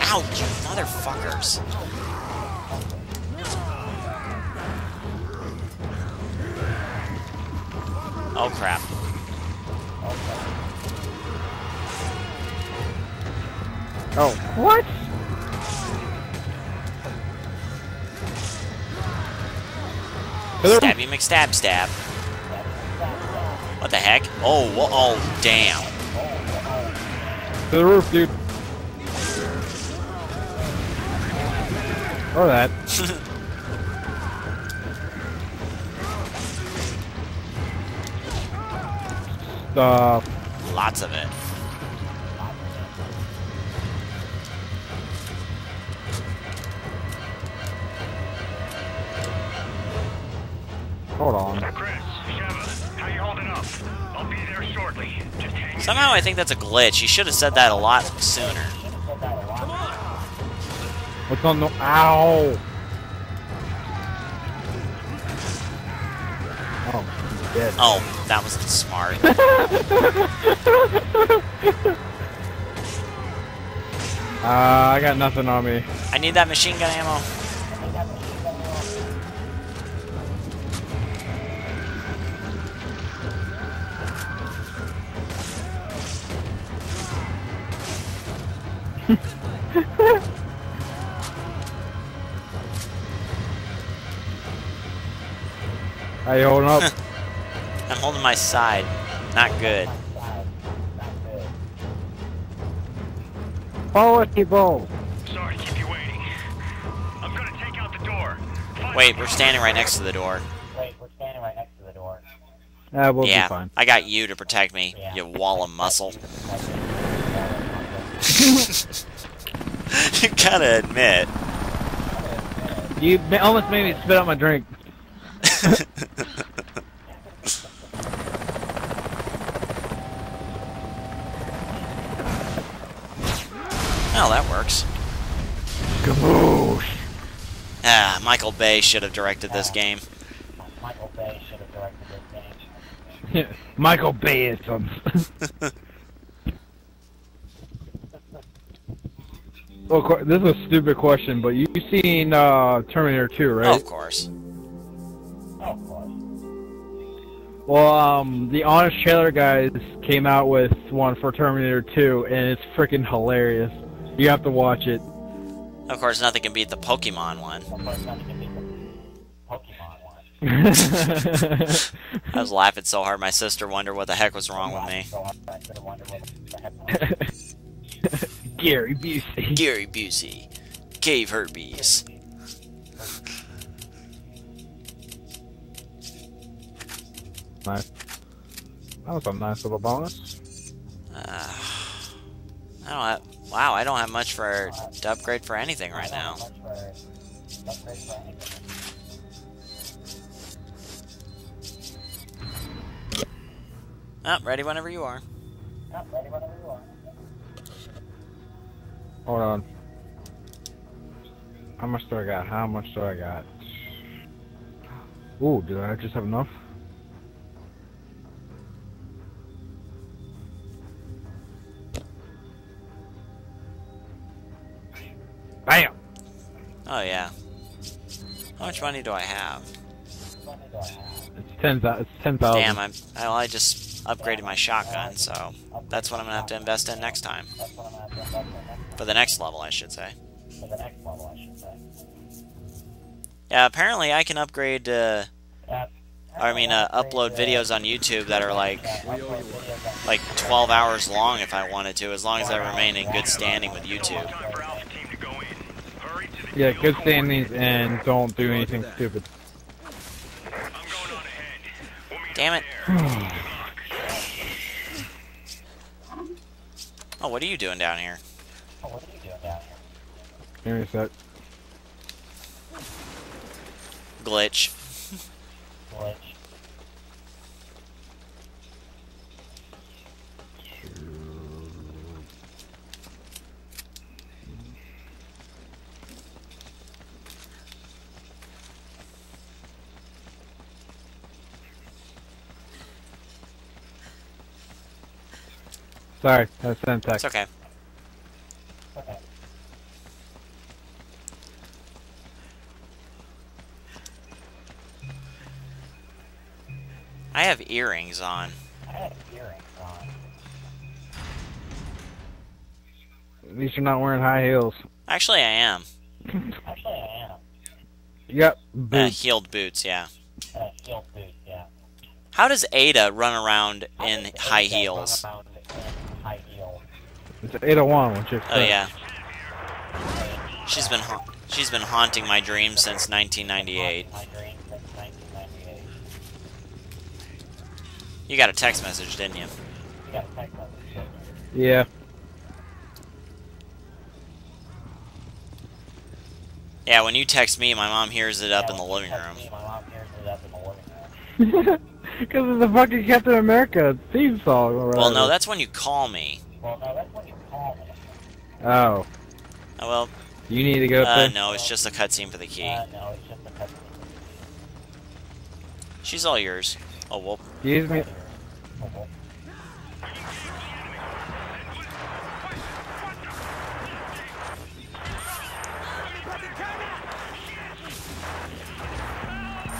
Ouch, you motherfuckers. Oh crap. Oh, what? Stabby McStab stab. Stab. What the heck? Oh, oh, damn. To the roof, dude. Or that. Stop. Uh, Lots of it. Hold on. Chris, Sheva, how you holding up? I'll be there shortly. Somehow I think that's a glitch. You should have said that a lot sooner. What's on the... Ow! Oh, he's dead. Oh, that was smart. Uh, I got nothing on me. I need that machine gun ammo. How you holding up? I'm holding my side. Not good. Follow us, people! Sorry to keep you waiting. I'm gonna take out the door. Find Wait, we're standing right next to the door. Wait, we're standing right next to the door. Ah, we'll be fine. I got you to protect me, you wall of muscle. you gotta admit. You almost made me spit out my drink. Oh, that works. Kaboosh! Ah, Michael Bay should have directed this game. Michael Bay should have directed this game. Michael Bayism. well, qu- this is a stupid question, but you've seen uh, Terminator 2, Oh, right? of course. Oh, of course. Well, um, the Honest Trailer guys came out with one for Terminator 2, and it's freaking hilarious. You have to watch it. Of course, nothing can beat the Pokemon one. Of course, nothing can beat the Pokemon one. I was laughing so hard, my sister wondered what the heck was wrong with me. So I should have wondered what the heck was Gary Busey. Gary Busey, cave herpes. Nice. That was a nice little bonus. Uh, I don't have. Wow, I don't have much for to upgrade for anything right now. anything. Oh, ready whenever you are. Ready whenever you are. Hold on. How much do I got? How much do I got? Ooh, did I just have enough? Money do I have? Do I have? It's ten thousand. It's ten thousand. Damn, I'm. Well, I just upgraded my shotgun, so that's what I'm gonna have to invest in next time. That's what I'm gonna have to invest in next For the next level, I should say. for the next level, I should say. Yeah, apparently I can upgrade. Uh, Uh, I mean, uh, upload videos on YouTube that are like like 12 hours long if I wanted to, as long as I remain in good standing with YouTube. Time for Alpha Team to go in. Hurry to the Yeah, good standings and don't do anything stupid. I'm going on ahead. We'll meet Damn it. Oh, what are you doing down here? Oh, what are you doing down here? Give me a sec. Glitch. Glitch. Sorry, that's Semtex. It's okay. okay. I have earrings on. I have earrings on. At least you're not wearing high heels. Actually, I am. Actually, I am. Yep. Uh, boots. Uh, heeled boots, yeah. Uh, heeled boots, yeah. How does Ada run around in high heels? It's 801 when chicks Oh, oh uh, yeah. She's been ha- she's been haunting my dreams since 1998. My dream since 1998. You got a text message, didn't you? You got a text message. didn't you? Yeah. Yeah, when you text me, my mom hears it up Yeah, in the living room. me, My mom hears it up in the living room. Because it's the fucking Captain America theme song. Or Well, no, that's when you call me. Well, no, that's what you call me. Oh. Oh, well, You need to go uh, there? no, it's just a cutscene for the key. Uh, no, it's just a cutscene. She's all yours. Oh, well, Excuse me.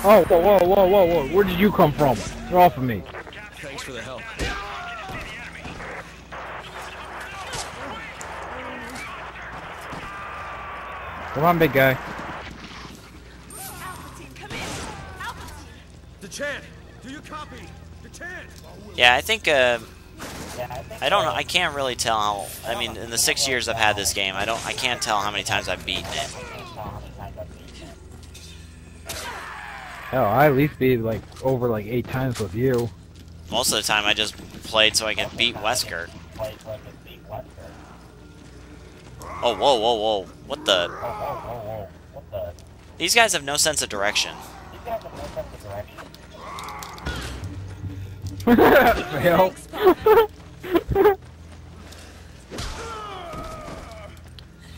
Oh, whoa, whoa, whoa, whoa, whoa. Where did you come from? Get off of me. Thanks for the help. Come on, big guy. The chant! Do you copy? The chant! yeah, I think, uh, I don't know, I can't really tell how, I mean, in the six years I've had this game, I don't, I can't tell how many times I've beaten it. I can't tell how many times I've beaten it. Hell, I at least beat like over like eight times with you. Most of the time I just played so I can beat Wesker. Oh, whoa, whoa, whoa. What the? Whoa, whoa, whoa, whoa. What the? These guys have no sense of direction. These guys have no sense of direction. Fail.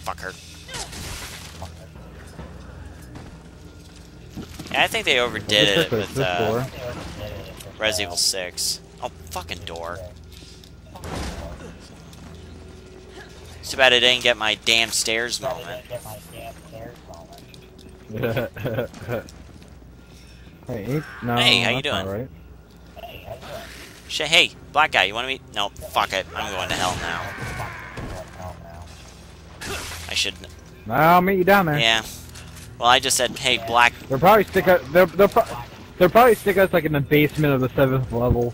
Fucker. Yeah, I think they overdid it with this uh, door. Resident Evil 6. Oh, fucking door. It's too bad I didn't get my damn stairs I moment. didn't my stairs hey, no, Hey, how you doing? Right. Hey, how you doing? Shit, hey, black guy, you wanna meet? No, fuck it. I'm going to hell now. Now. I should. I'll meet you down there. Yeah. Well, I just said, hey, black. They'll probably stick us. They'll, they'll, pro- they'll probably stick us like in the basement of the seventh level.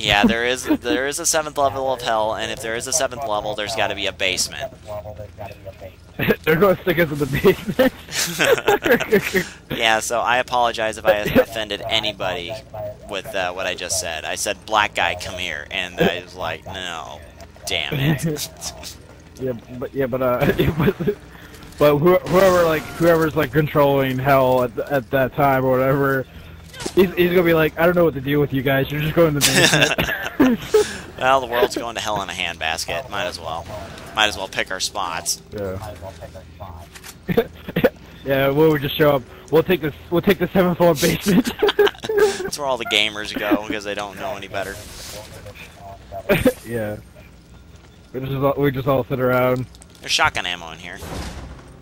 Yeah, there is there is a seventh level of hell, and if there is a seventh level, there's got to be a basement. Seventh level, there's gotta be a basement. They're going to stick us in the basement. Yeah, so I apologize if I offended anybody with uh, what I just said. I said, black guy, come here, and I was like, no, damn it. yeah, but yeah, but uh, but, but whoever like whoever's like controlling hell at, the, at that time or whatever, he's, he's gonna be like, I don't know what to do with you guys. You're just going to the basement. well, the world's going to hell in a handbasket. Might as well. Might as well pick our spots. yeah. Might as well pick our spot. yeah, we'll just show up. We'll take this. We'll take the seventh floor basement. That's where all the gamers go because they don't know any better. yeah. We just all, we just all sit around. There's shotgun ammo in here.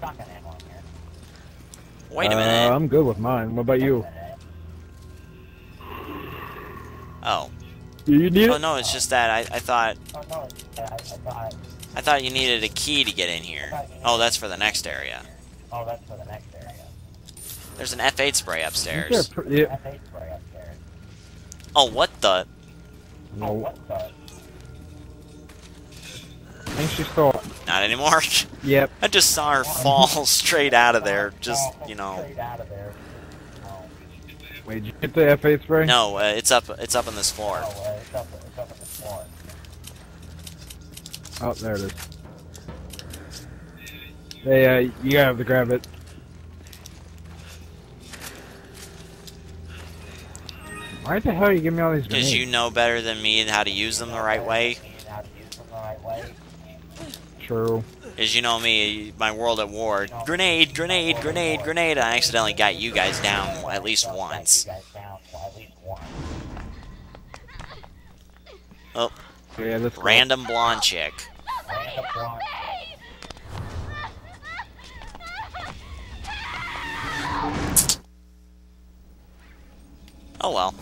Shotgun ammo in here. Wait a Uh, minute. I'm good with mine. What about you? Oh. Do you need Oh it? no, it's just that I, I thought Oh no, it's, I, I thought, I thought you needed a key to get in here. Oh, that's for the next area. oh, that's for the next area. There's an first aid spray upstairs. yeah. first aid spray upstairs. Oh, what the? Oh, No, what the? I think she saw. Not anymore. Yep. I just saw her fall straight out of there. Just, you know. Straight out of there. Oh, Wait, did you get the first aid spray? No, uh, it's up. It's up on this floor. oh uh, it's up, it's up on the floor. Oh, there it is. Hey, uh, you gotta have to grab it. Why the hell are you give me all these Because you know better than me how to use them the right way. How to use them the right way. True. As you know me, my world at war. Grenade, grenade, grenade, grenade. I accidentally got you guys down at least once. You guys down well, at least once. Oh, Yeah, let's random blonde chick. Oh well.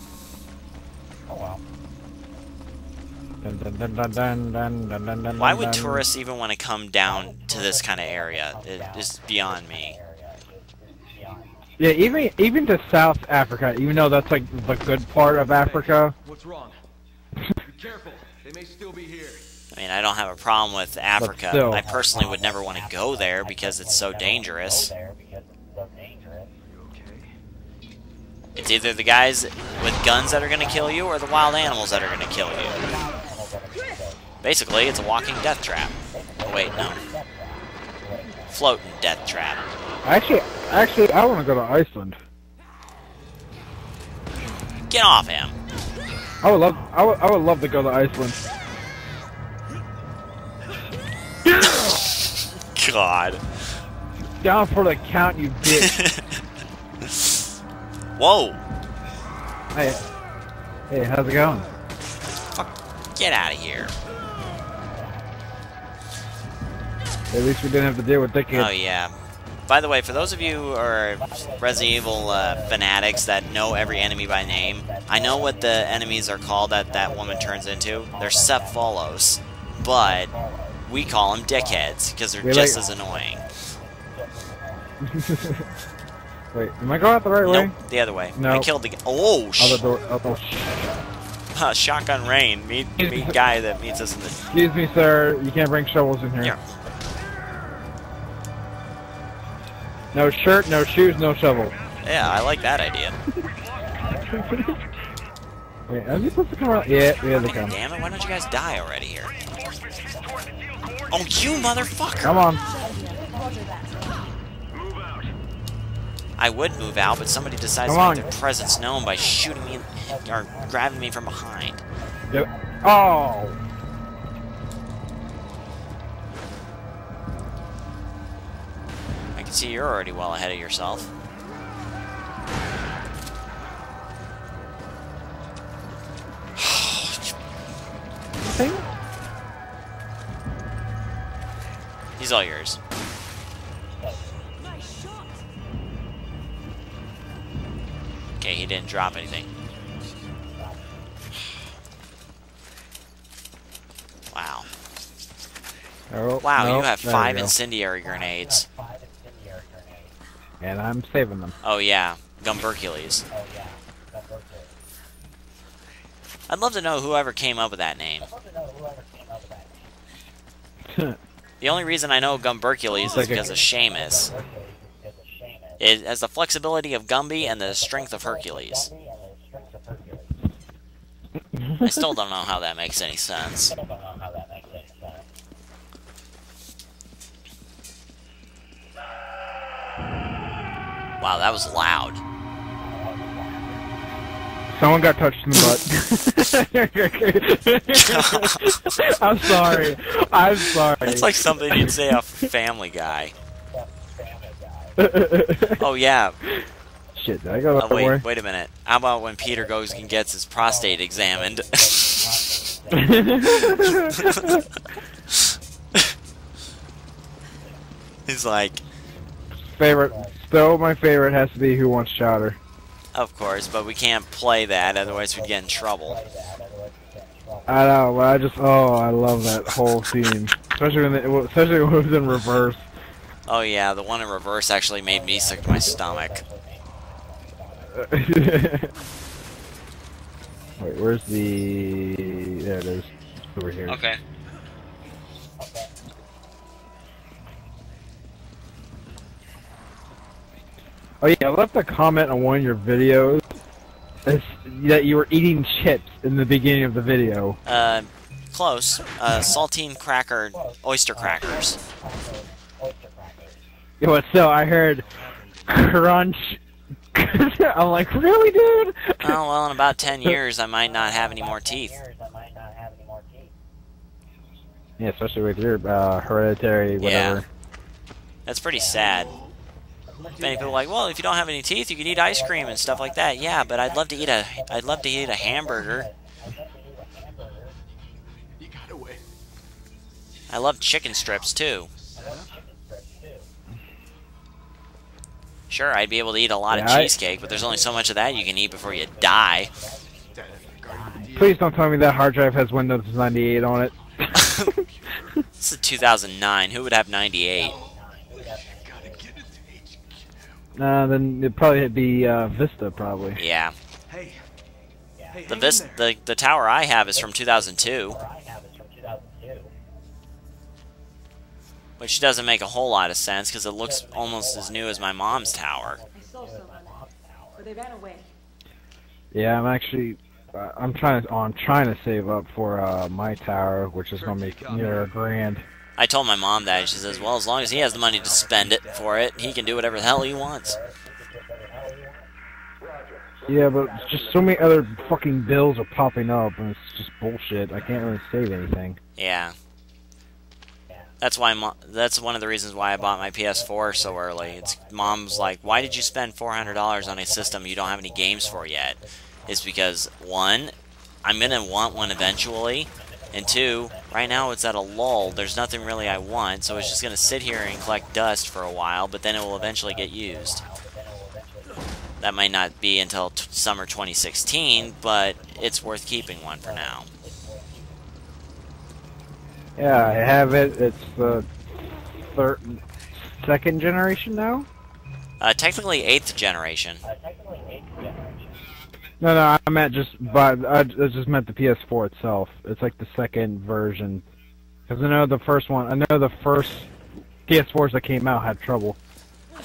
Why would tourists even want to come down to this kind of area? It is beyond me. Yeah, even even to South Africa, even though that's like the good part of Africa. What's wrong? Be careful. They may still be here. I mean, I don't have a problem with Africa. still. I personally would never want to go there because it's so dangerous. It's either the guys with guns that are going to kill you or the wild animals that are going to kill you. Basically, it's a walking death trap. Oh, wait, no. Floating death trap. Actually, actually, I want to go to Iceland. Get off him. I would love, I would, I would love to go to Iceland. God. Down for the count, you bitch. Whoa. hey, hey, how's it going? Get out of here. At least we didn't have to deal with dickheads. Oh, yeah. By the way, for those of you who are Resident Evil uh, fanatics that know every enemy by name, I know what the enemies are called that that woman turns into. They're Cephalos, but we call them dickheads because they're Really? just as annoying. Wait, am I going out the right way? Nope, the other way. No. I killed the. Oh, sh- Other door. Sh- uh, shotgun rain. Meet meet guy that meets us in the. excuse me, sir. You can't bring shovels in here. Here. No shirt, no shoes, no shovel. Yeah, I like that idea. Wait, are they supposed to come around? Yeah, yeah, they come. Damn it! Why don't you guys die already here? Oh, you motherfucker! Come on. I would move out, but somebody decides Come to make on. their presence known by shooting me or grabbing me from behind. Yep. Oh. See you're already well ahead of yourself. Thing? He's all yours. Okay, he didn't drop anything. Wow. Oh, Wow, no, you have five incendiary grenades. And I'm saving them. Oh yeah, Gumbercules. I'd love to know whoever came up with that name. The only reason I know Gumbercules is because of Seamus. It has the flexibility of Gumby and the strength of Hercules. I still don't know how that makes any sense. Wow, that was loud. Someone got touched in the butt. I'm sorry. I'm sorry. It's like something you'd say off Family Guy. Oh yeah. Shit, did I go Oh wait, wait a minute. How about when Peter goes and gets his prostate examined? He's like, favorite. Still, my favorite has to be Who Wants Chowder. of course, but we can't play that, otherwise we'd get in trouble. I know, but I just oh, I love that whole scene, especially when it, especially when it was in reverse. Oh yeah, the one in reverse actually made me sick to my stomach. Wait, where's the? There it is. It's over here. Okay. Oh yeah, I left a comment on one of your videos it's- that you were eating chips in the beginning of the video. Uh, close. Uh, saltine cracker, oyster crackers. Yeah, but still, I heard crunch. I'm like, really, dude? Oh well, in about ten years, I might not have any more teeth. Yeah, especially with your uh, hereditary whatever. Yeah. That's pretty sad. Many people are like, well, if you don't have any teeth, you can eat ice cream and stuff like that. Yeah, but I'd love to eat a, I'd love to eat a hamburger. You got away. I love chicken strips too. Sure, I'd be able to eat a lot of Yeah, cheesecake, but there's only so much of that you can eat before you die. Please don't tell me that hard drive has Windows 98 on it. This is 2009. Who would have 98? Uh, then it'd probably be uh, Vista, probably. Yeah. Hey. Hey, The hang vis- the the tower I have is from 2002, which doesn't make a whole lot of sense because it looks almost as new as my mom's tower. I saw someone, but they ran away. Yeah, I'm actually, uh, I'm trying to, oh, I'm trying to save up for uh, my tower, which is gonna make near a grand. I told my mom that, and she says, "Well, as long as he has the money to spend it for it, he can do whatever the hell he wants." Yeah, but just so many other fucking bills are popping up, and it's just bullshit. I can't really save anything. Yeah. That's why. Mo- that's one of the reasons why I bought my PS4 so early. It's mom's like, "Why did you spend four hundred dollars on a system you don't have any games for yet?" It's because one, I'm gonna want one eventually, and two, right now it's at a lull. There's nothing really I want, so it's just gonna sit here and collect dust for a while, but then it will eventually get used. That might not be until t- summer 2016, but it's worth keeping one for now. Yeah, I have it. It's the third, second generation now. Uh, technically eighth generation. No, no, I meant just, but I I just meant the PS4 itself. It's like the second version. Because I know the first one, I know the first PS4s that came out had trouble.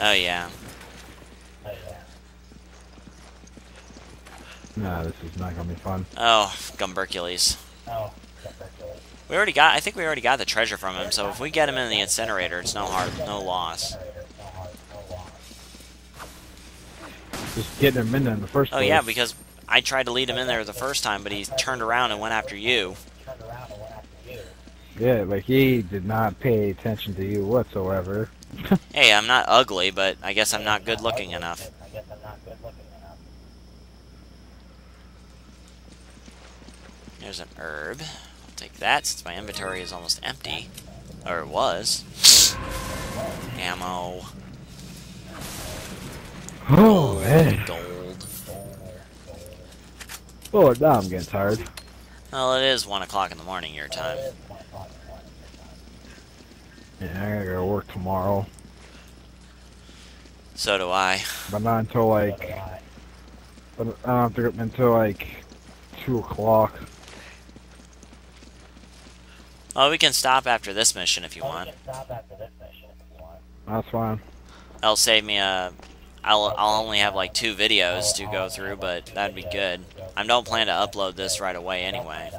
Oh yeah. Nah, this is not gonna be fun. Oh, Gumbercules. Oh, Gumbercules. We already got. I think we already got the treasure from him. So if we get him in the incinerator, it's no hard, no loss. Just getting him in there in the first Oh place. yeah, because I tried to lead him in there the first time, but he turned around and went after you. Yeah, like he did not pay attention to you whatsoever. Hey, I'm not ugly, but I guess I'm not good looking enough. There's an herb. I'll take that since my inventory is almost empty. Or it was. Ammo. Oh, man. Gold. Oh, now I'm getting tired. Well, it is 1 o'clock in the morning your time. Yeah, I gotta go to work tomorrow, So do I. but not until like, but I don't have to go until like two o'clock. Oh, we can stop after this mission if you want. That's fine. That'll save me a. I'll, I'll only have like two videos to go through, but that'd be good. I don't plan to upload this right away anyway.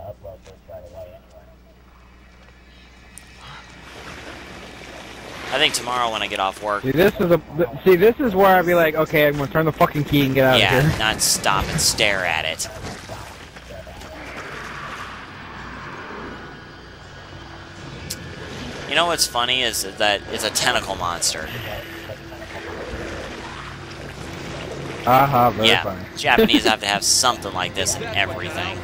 I think tomorrow when I get off work, See, this is a see. This is where I'd be like, okay, I'm gonna turn the fucking key and get out of here. yeah, not stop and stare at it. You know what's funny is that it's a tentacle monster. Aha, very yeah, funny. Japanese have to have something like this in everything.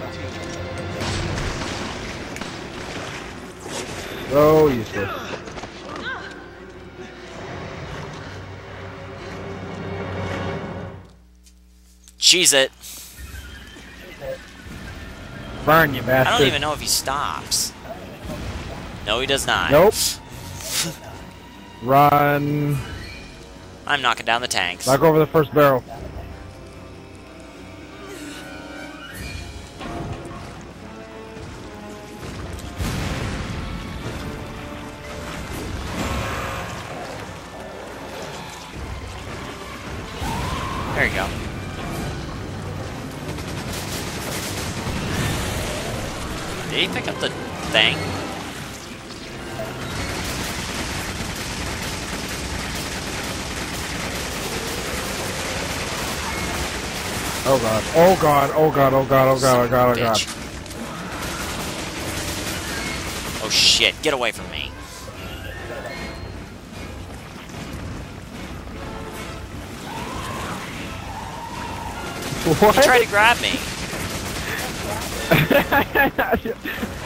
Oh, so useless. Cheese it. Burn you bastard. I don't even know if he stops. No, he does not. Nope. Run. I'm knocking down the tanks. Knock over the first barrel. The thing? Oh god. Oh god. Oh god. Oh god. Oh god. Oh god. Oh god. Oh shit, get away from me. What? He tried to grab me.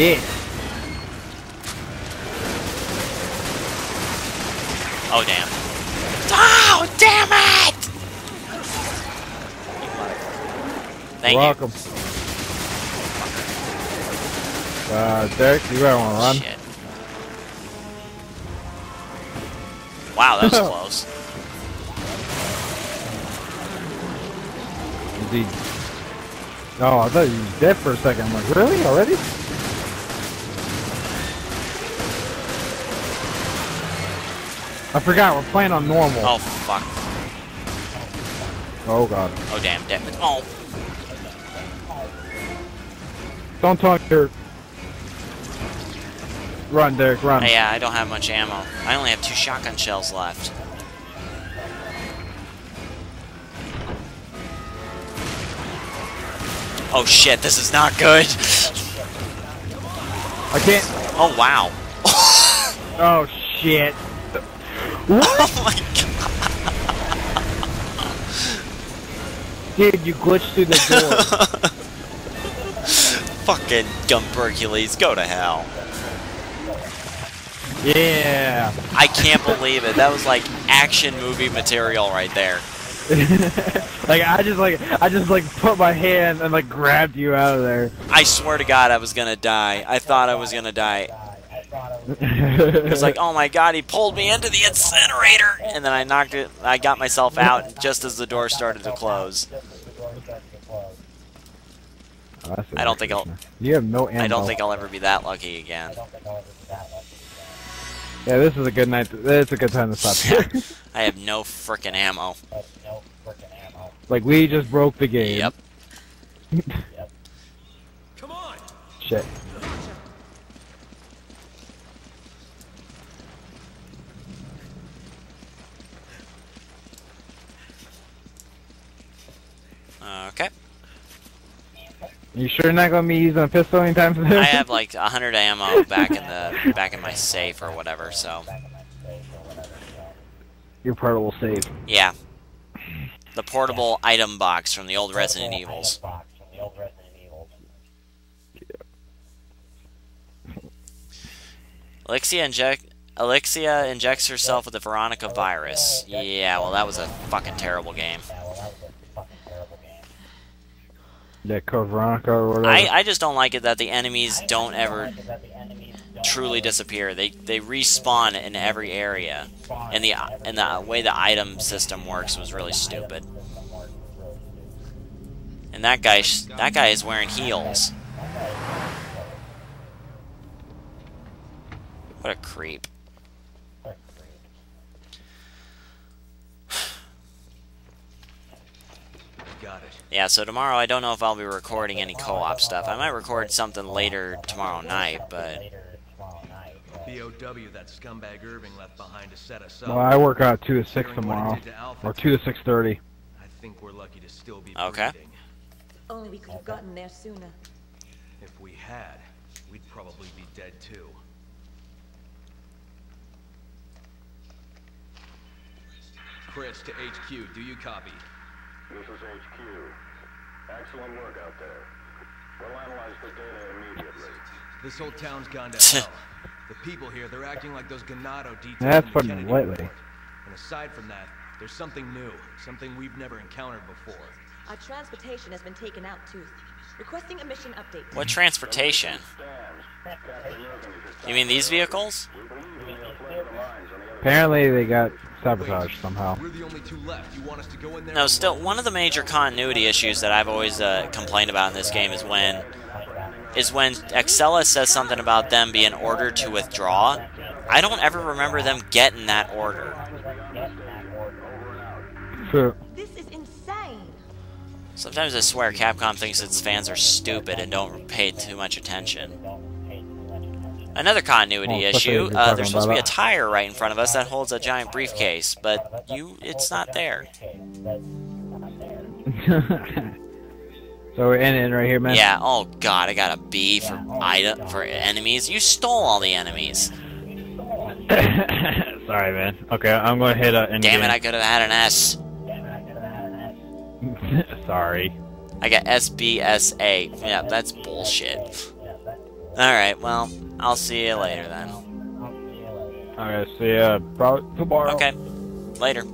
yeah. Oh, damn. Oh, damn it! Thank you. welcome. Uh, Derek, you better want to run. Shit. Wow, that was close. He... Oh, I thought he was dead for a second. I'm like, really? Already? I forgot, we're playing on normal. Oh, fuck. Oh, God. Oh, damn. damn. it. Oh, Don't talk here. Run, Derek, run. yeah, I don't have much ammo. I only have two shotgun shells left. Oh shit, this is not good. I can't... Oh wow. Oh, shit. Oh my god. Dude, you glitched through the door. Fucking dumb Hercules, go to hell. yeah. I can't believe it. That was like action movie material right there. like, I just, like, I just, like, put my hand and, like, grabbed you out of there. I swear to God I was gonna die. I thought I was gonna die. It was like, oh my god, he pulled me into the incinerator! And then I knocked it, I got myself out just as the door started to close. Oh, I don't think I'll- You have no ammo. I don't think I'll ever be that lucky again. Yeah, this is a good night. It's a good time to stop here. I have no freaking ammo. like we just broke the game. Yep. Come on! Shit. Okay. You sure not gonna be using a pistol anytime soon? I have like a hundred ammo back in the back in my safe or whatever, so Your portable save. yeah. The portable item box from the old Resident Evils. Alexia inject Alexia injects herself with the Veronica virus. Yeah, well that was a fucking terrible game. That code or whatever. I, I just don't like it that the enemies don't ever truly disappear. They they respawn in every area, and the and the way the item system works was really stupid. And that guy that guy is wearing heels. What a creep. Yeah, so tomorrow I don't know if I'll be recording any co-op stuff. I might record something later tomorrow night, but BOW that scumbag Irving left behind to set us up. well, I work out two to six Considering what he tomorrow, did to Alpha or two to six thirty. I think we're lucky to still be Okay. breathing. Only we could have gotten there sooner. If we had, we'd probably be dead too. Chris to HQ, do you copy? This is HQ. Excellent work out there. We'll analyze the data immediately. This whole town's gone to hell. The people here, they're acting like those Ganado details. That's in the Kennedy it report. And aside from that, there's something new, something we've never encountered before. Our transportation has been taken out, Tooth. Requesting a mission update. what transportation? You mean these vehicles? Apparently they got sabotaged somehow. We're the only two left. You want us to go in there? No, still, one of the major continuity issues that I've always uh, complained about in this game is when is when Excella says something about them being ordered to withdraw. I don't ever remember them getting that order. So, This is insane. Sometimes I swear Capcom thinks its fans are stupid and don't pay too much attention. Another continuity issue, uh, there's supposed to be a tire right in front of us that holds a giant briefcase, but you, it's not there. so we're ending right here, man. Yeah, oh god, I got a B for item for enemies. You stole all the enemies. Sorry, man. Okay, I'm gonna hit a. Damn it. I could have had an S. Sorry. I got SBSA. Yeah, that's bullshit. Alright, well, I'll see you later then. Okay, see ya. Probably tomorrow. Okay. Later.